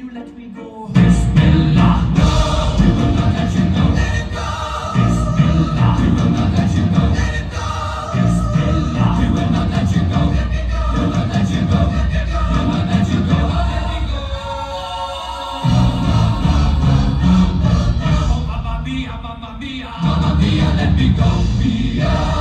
you let me go? Bismillah. No, we will not let you go. Let it go. Bismillah. We will not let you go. Let it go. Bismillah. We will not let you go. Let me go. We'll not let you go. Let me go. We'll not let you go. Let me go. Mamma Mia, Mamma Mia. Mamma Mia, let me go. Mia.